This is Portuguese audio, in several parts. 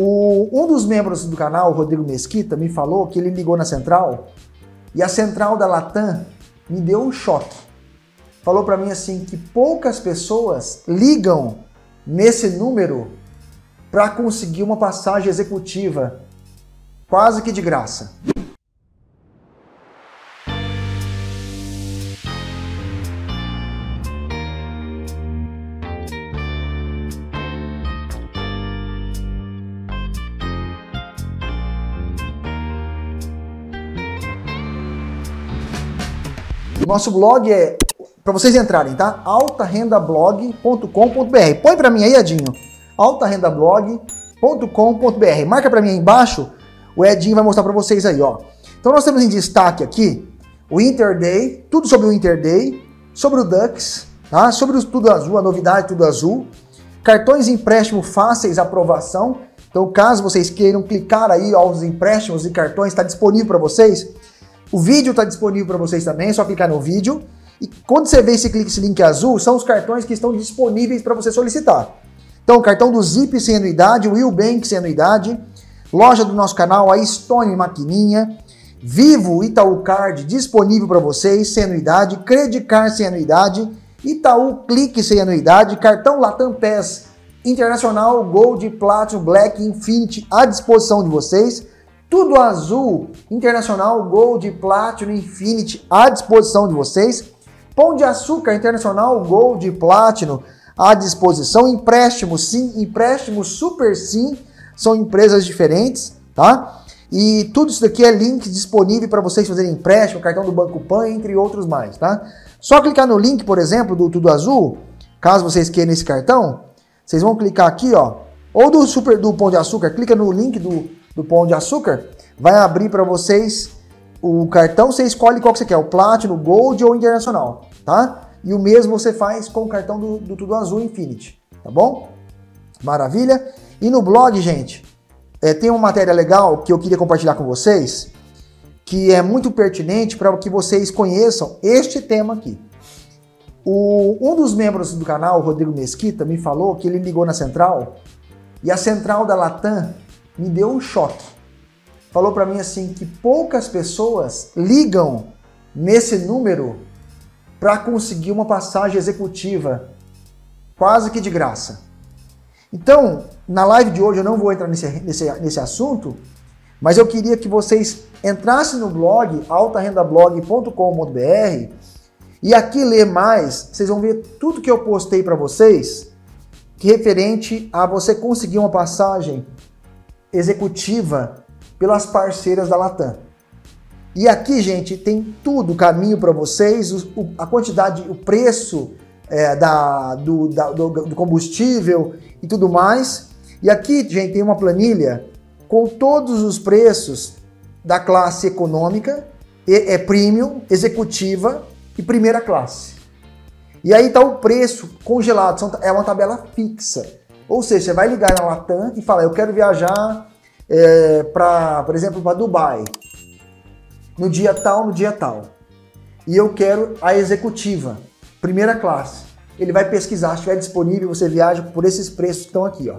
O, um dos membros do canal, Rodrigo Mesquita, me falou que ele ligou na central e a central da Latam me deu um choque. Falou para mim assim que poucas pessoas ligam nesse número para conseguir uma passagem executiva quase que de graça. Nosso blog é para vocês entrarem, tá? altarendablog.com.br. Põe para mim aí, Edinho. altarendablog.com.br. Marca para mim aí embaixo. O Edinho vai mostrar para vocês aí, ó. Então nós temos em destaque aqui o Interday, tudo sobre o Interday, sobre o Dux, tá? Sobre o Tudo Azul, a novidade Tudo Azul. Cartões empréstimo fáceis aprovação. Então, caso vocês queiram clicar aí aos empréstimos e cartões, está disponível para vocês. O vídeo está disponível para vocês também, é só clicar no vídeo. E quando você vê esse clique, esse link azul, são os cartões que estão disponíveis para você solicitar. Então, cartão do Zip sem anuidade, Will Bank sem anuidade, loja do nosso canal, a Stone Maquininha, Vivo Itaú Card disponível para vocês sem anuidade, Credit Card sem anuidade, Itaú Clique sem anuidade, cartão Latam Pass Internacional, Gold, Platinum, Black, Infinity à disposição de vocês. Tudo azul, Internacional, Gold, Platinum, Infinity à disposição de vocês. Pão de Açúcar Internacional, Gold, Platinum à disposição. Empréstimo Sim, empréstimo Super Sim, são empresas diferentes, tá? E tudo isso daqui é link disponível para vocês fazerem empréstimo, cartão do Banco Pan, entre outros mais, tá? Só clicar no link, por exemplo, do Tudo Azul, caso vocês queiram esse cartão, vocês vão clicar aqui, ó, ou do Super do Pão de Açúcar, clica no link do do Pão de Açúcar, vai abrir para vocês o cartão, você escolhe qual que você quer, o Platinum, Gold ou Internacional, tá? E o mesmo você faz com o cartão do, do Tudo Azul Infinity, tá bom? Maravilha? E no blog, gente, é, tem uma matéria legal que eu queria compartilhar com vocês, que é muito pertinente para que vocês conheçam este tema aqui. O, um dos membros do canal, Rodrigo Mesquita, me falou que ele ligou na central e a central da Latam me deu um choque. Falou para mim assim que poucas pessoas ligam nesse número para conseguir uma passagem executiva quase que de graça. Então, na live de hoje eu não vou entrar nesse, nesse, nesse assunto, mas eu queria que vocês entrassem no blog altarendablog.com.br e aqui ler mais, vocês vão ver tudo que eu postei para vocês que referente a você conseguir uma passagem executiva pelas parceiras da Latam. E aqui, gente, tem tudo, caminho para vocês, o, a quantidade, o preço é, da, do, da, do, do, combustível e tudo mais. E aqui, gente, tem uma planilha com todos os preços da classe econômica, é, é premium, executiva e primeira classe. E aí está o preço congelado, é uma tabela fixa. Ou seja, você vai ligar na Latam e falar, eu quero viajar é, para, por exemplo, para Dubai, no dia tal, no dia tal. E eu quero a executiva, primeira classe. Ele vai pesquisar, se estiver disponível, você viaja por esses preços que estão aqui, ó.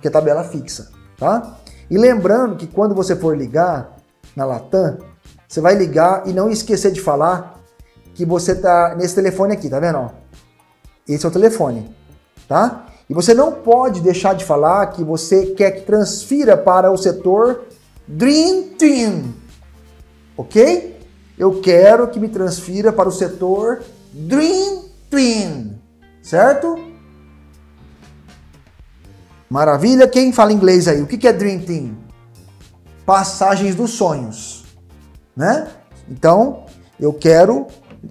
Que é tabela fixa, tá? E lembrando que quando você for ligar na Latam, você vai ligar e não esquecer de falar que você tá nesse telefone aqui, tá vendo? Ó? Esse é o telefone, tá? E você não pode deixar de falar que você quer que transfira para o setor Dream Team. Ok? Eu quero que me transfira para o setor Dream Team. Certo? Maravilha. Quem fala inglês aí? O que é Dream Team? Passagens dos sonhos. Né? Então, eu quero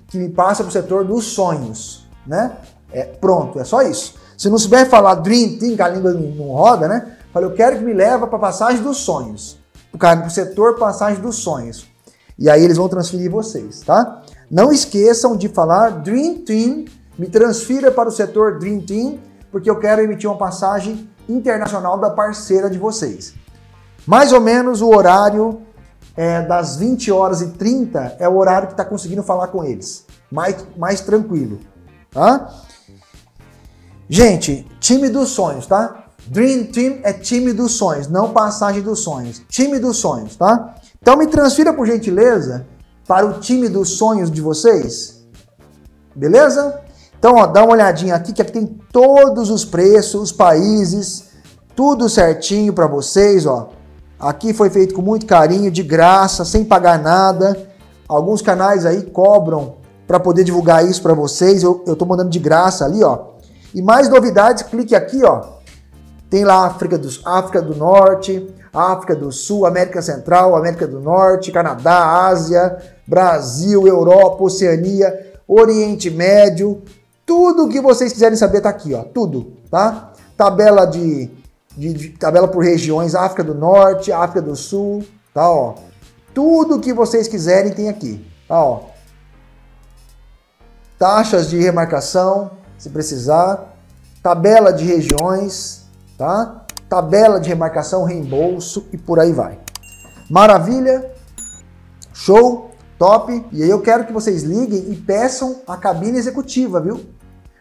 que me passe para o setor dos sonhos. Né? É, pronto, é só isso. Se não souber falar dream team, que a língua não roda, né? Falei, eu quero que me leve para a passagem dos sonhos. Para o setor passagem dos sonhos. E aí eles vão transferir vocês, tá? Não esqueçam de falar Dream Team, me transfira para o setor Dream Team, porque eu quero emitir uma passagem internacional da parceira de vocês. Mais ou menos o horário é, das 20 horas e 30 é o horário que está conseguindo falar com eles. Mais, mais tranquilo, tá? Gente, time dos sonhos, tá? Dream Team é time dos sonhos, não passagem dos sonhos. Time dos sonhos, tá? Então me transfira por gentileza para o time dos sonhos de vocês. Beleza? Então, ó, dá uma olhadinha aqui que aqui tem todos os preços, os países, tudo certinho para vocês, ó. Aqui foi feito com muito carinho, de graça, sem pagar nada. Alguns canais aí cobram para poder divulgar isso para vocês. Eu, eu tô mandando de graça ali, ó. E mais novidades, clique aqui, ó. Tem lá África do, África do Norte, África do Sul, América Central, América do Norte, Canadá, Ásia, Brasil, Europa, Oceania, Oriente Médio. Tudo que vocês quiserem saber tá aqui, ó. Tudo, tá? Tabela de, de, de tabela por regiões, África do Norte, África do Sul, tá, ó. Tudo que vocês quiserem tem aqui, tá, ó. Taxas de remarcação, se precisar, tabela de regiões, tá? Tabela de remarcação, reembolso e por aí vai. Maravilha? Show? Top? E aí eu quero que vocês liguem e peçam a cabine executiva, viu?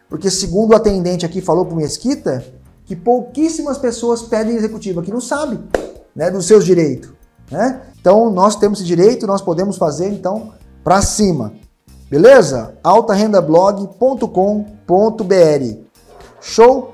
Porque segundo o atendente aqui falou pro Mesquita, que pouquíssimas pessoas pedem executiva, que não sabe, né, dos seus direitos, né? Então nós temos esse direito, nós podemos fazer então para cima. Beleza? altarendablog.com.br. Show?